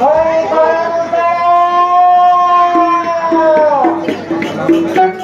共产党。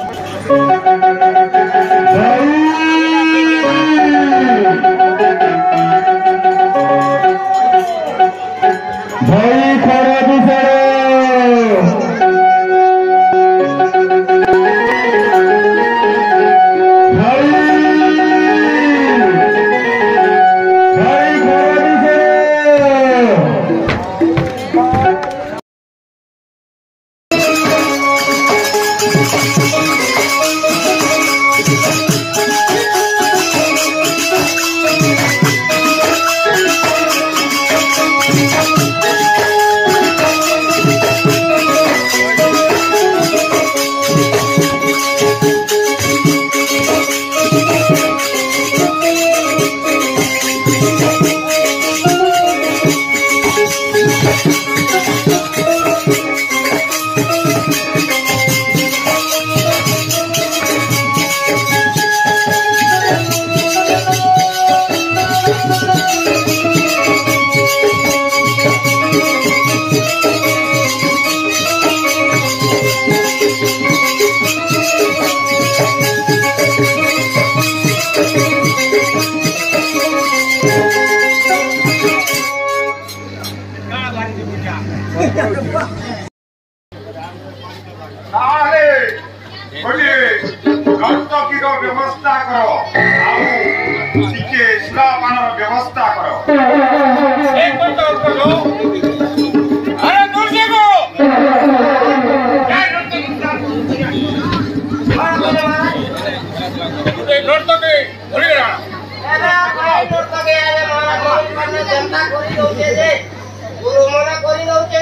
ତାହେଲେ ଗୋଟିଏ ଗନ୍ତକୀର ବ୍ୟବସ୍ଥା କର ଆଉ ଟିକେ ସୁରାପାନର ବ୍ୟବସ୍ଥା କର ନର୍ତ୍ତକେ ଧରିଗଲା ନର୍ତ୍ତକେ ଆମେ ମନା କରୁ ମାନେ ଯେନ୍ତା କରି ଦଉଛେ ଯେ ଗୁରୁ ମନା କରି ଦଉଛେ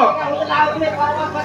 ફટાફટ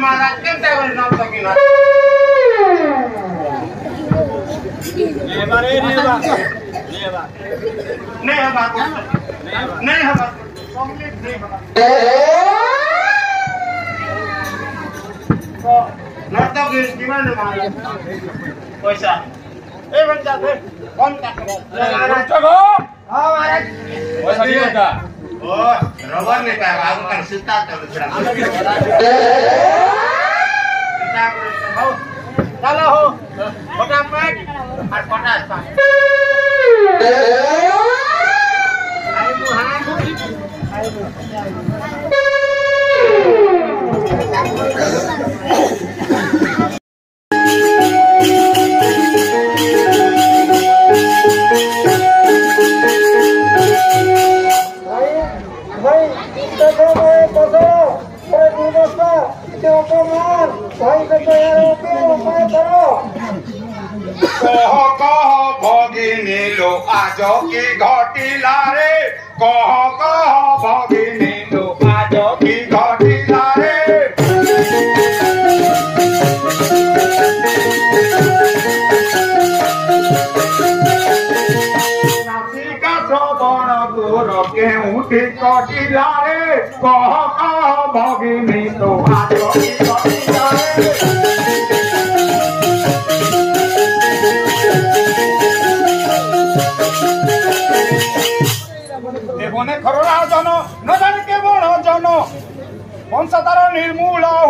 महाराज करता है नाम तक ना नहीं हमारे नहीं बात नहीं हमारे नहीं हमारे नहीं हमारे नर्तक जीवन महाराज पैसा ए बंदा थे कौन का हां महाराज पैसा नहीं होता Oh, robot nih kayak aku kan kalau sudah. Kita harus tahu. Kalau, kota apa? Kota apa? কহ কহ ভগিনী লো আজ কি ঘটিলা রে কহ কহ ভগিনী লো আজ কি ঘটিলা talking me, so I talking, talking, talking. দেবনে খররা জন নজানকে বড় জন বংশতার নির্মূল